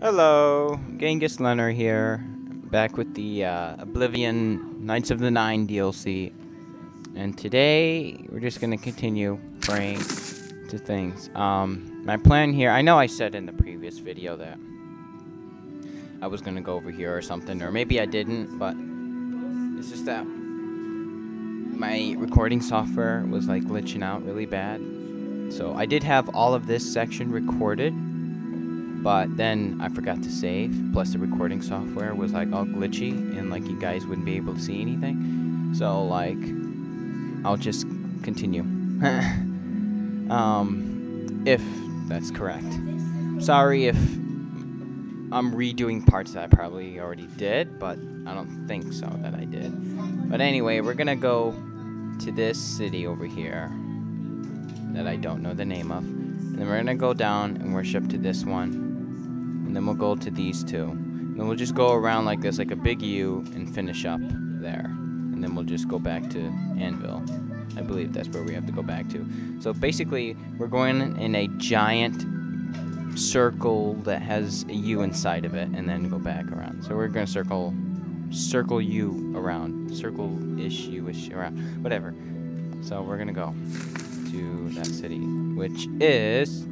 Hello, Genghis Lenner here, back with the uh, Oblivion Knights of the Nine DLC. And today, we're just going to continue praying to things. Um, my plan here, I know I said in the previous video that I was going to go over here or something, or maybe I didn't, but it's just that my recording software was like glitching out really bad. So I did have all of this section recorded, but then I forgot to save. Plus the recording software was like all glitchy and like you guys wouldn't be able to see anything. So like I'll just continue. um, if that's correct. Sorry if I'm redoing parts that I probably already did, but I don't think so that I did. But anyway, we're gonna go to this city over here that I don't know the name of. And then we're gonna go down and worship to this one. And then we'll go to these two. And then we'll just go around like this, like a big U, and finish up there. And then we'll just go back to Anvil. I believe that's where we have to go back to. So basically, we're going in a giant circle that has a U inside of it, and then go back around. So we're gonna circle, circle U around, circle-ish U-ish around, whatever. So we're gonna go to that city, which is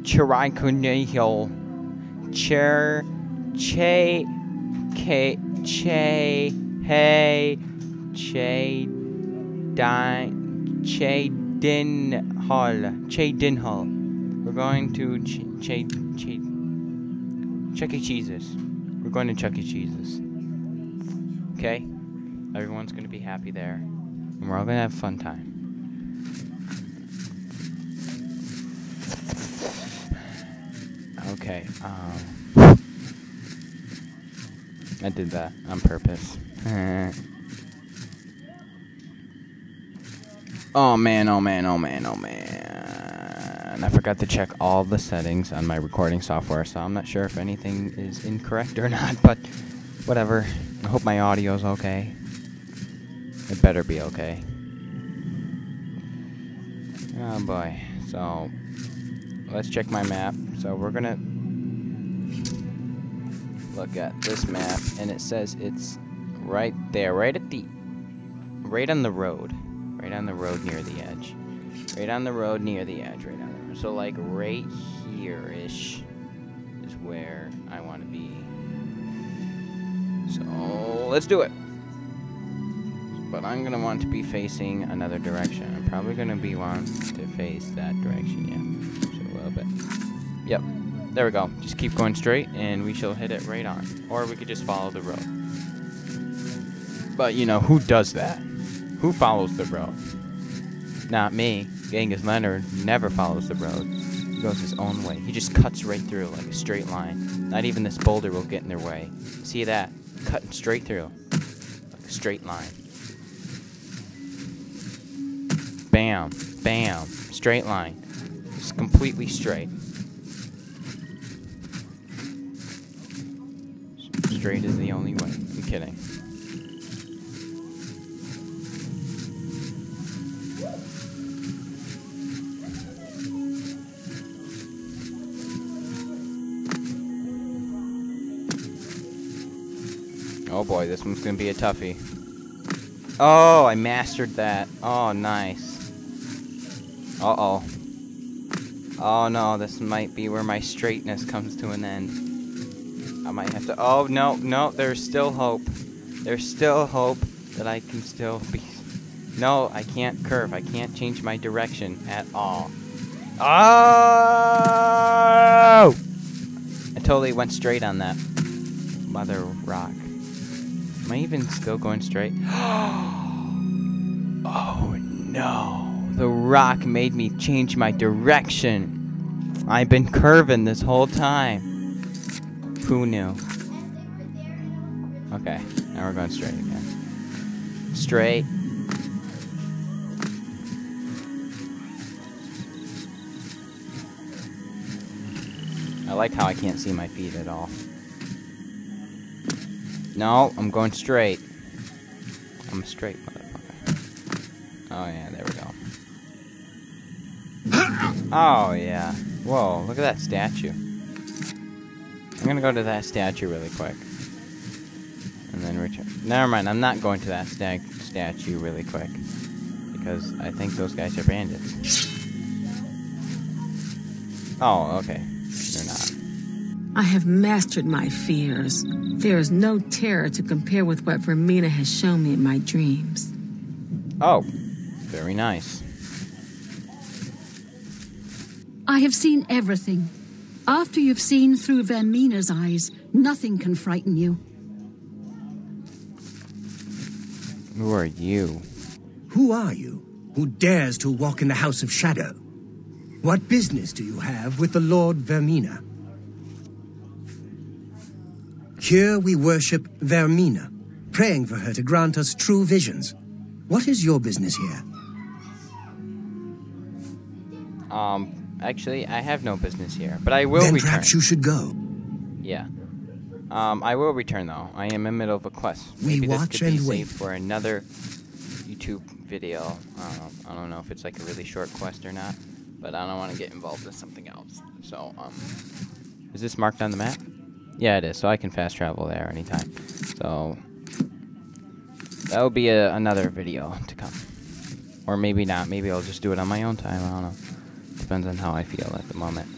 Chiraikunehil. Cher, Che, K, Che, Hey, Che, Din, Che Din Hall, Che Din Hall. We're going to Ch Che, Che, Chuck E. Cheese's. We're going to Chuck E. Cheese's. Okay? Everyone's gonna be happy there. And we're all gonna have fun time. Okay, um... I did that on purpose. oh man, oh man, oh man, oh man. I forgot to check all the settings on my recording software, so I'm not sure if anything is incorrect or not, but whatever. I hope my audio's okay. It better be okay. Oh boy. So, let's check my map. So we're gonna look at this map, and it says it's right there, right at the, right on the road, right on the road near the edge, right on the road near the edge, right on the road. So like right here-ish is where I want to be. So let's do it. But I'm gonna want to be facing another direction. I'm probably gonna be want to face that direction, yeah. So a little bit. Yep. There we go. Just keep going straight, and we shall hit it right on. Or we could just follow the road. But, you know, who does that? Who follows the road? Not me. Genghis Lenner never follows the road. He goes his own way. He just cuts right through like a straight line. Not even this boulder will get in their way. See that? Cutting straight through. Like a straight line. Bam. Bam. Straight line. Just completely straight. Straight is the only way. I'm kidding. Oh boy, this one's gonna be a toughie. Oh, I mastered that. Oh, nice. Uh-oh. Oh no, this might be where my straightness comes to an end. I might have to. Oh no, no, there's still hope. There's still hope that I can still be. No, I can't curve. I can't change my direction at all. Oh! I totally went straight on that mother rock. Am I even still going straight? oh no. The rock made me change my direction. I've been curving this whole time. Who knew? Okay, now we're going straight again. Straight. I like how I can't see my feet at all. No, I'm going straight. I'm straight motherfucker. Oh yeah, there we go. Oh yeah. Whoa, look at that statue. I'm gonna go to that statue really quick. And then return. Never mind, I'm not going to that sta statue really quick. Because I think those guys are bandits. Oh, okay. They're not. I have mastered my fears. There is no terror to compare with what Vaermina has shown me in my dreams. Oh, very nice. I have seen everything. After you've seen through Vaermina's eyes, nothing can frighten you. Who are you? Who are you who dares to walk in the House of Shadow? What business do you have with the Lord Vaermina? Here we worship Vaermina, praying for her to grant us true visions. What is your business here? Um, actually, I have no business here, but I will then return. perhaps you should go. Yeah. Um, I will return though. I am in the middle of a quest. We Maybe this watch could be and wait. for another YouTube video. Um, I don't know if it's like a really short quest or not, but I don't want to get involved in something else. So, um, is this marked on the map? Yeah, it is. So I can fast travel there anytime. So that will be a, another video to come, or maybe not. Maybe I'll just do it on my own time. I don't know. Depends on how I feel at the moment.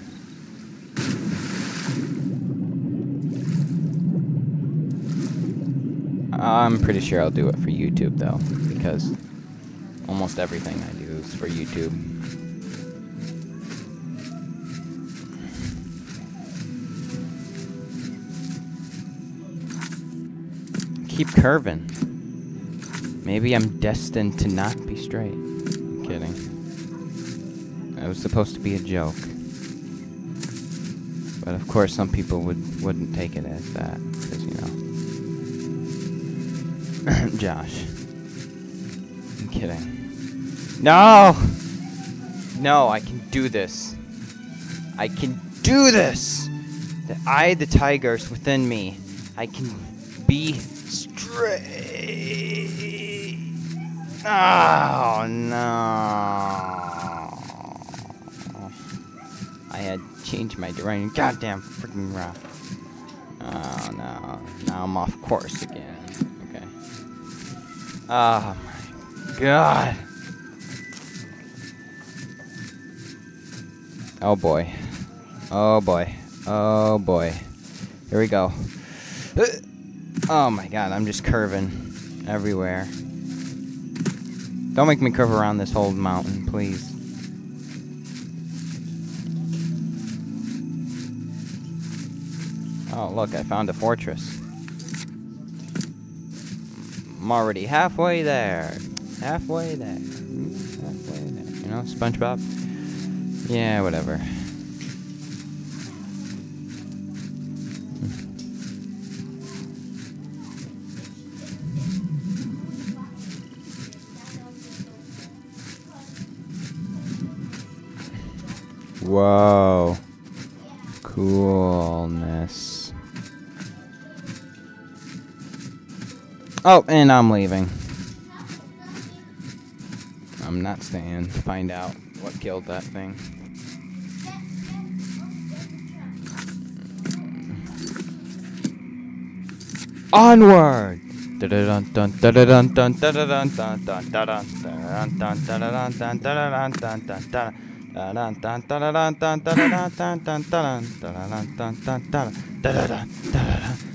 I'm pretty sure I'll do it for YouTube though, because almost everything I do is for YouTube. Keep curving. Maybe I'm destined to not be straight. I'm kidding. It was supposed to be a joke. But of course some people would wouldn't take it as that, because you know. Josh. I'm kidding. No! No, I can do this. I can do this! The I, the tigers within me. I can be straight. Oh, no. I had changed my direction. Goddamn freaking rock. Oh, no. Now I'm off course again. Okay. Oh, my God. Oh, boy. Oh, boy. Oh, boy. Here we go. Oh, my God. I'm just curving everywhere. Don't make me curve around this whole mountain, please. Oh, look, I found a fortress. I'm already halfway there. Halfway there. Halfway there. You know, SpongeBob? Yeah, whatever. Hmm. Whoa. Coolness. Oh, and I'm leaving. I'm not staying to find out what killed that thing. Onward!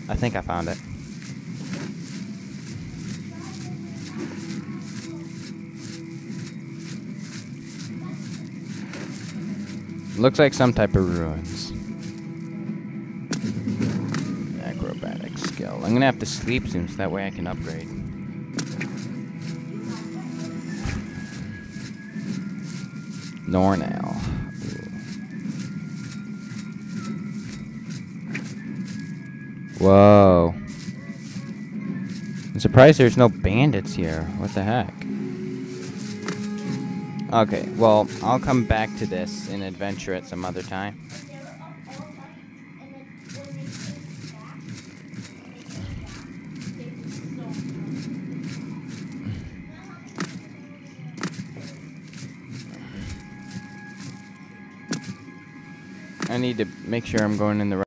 I think I found it. Looks like some type of ruins. Acrobatic skill. I'm gonna have to sleep soon so that way I can upgrade. Nornal. Whoa. I'm surprised there's no bandits here. What the heck? Okay, well, I'll come back to this in adventure at some other time. I need to make sure I'm going in the right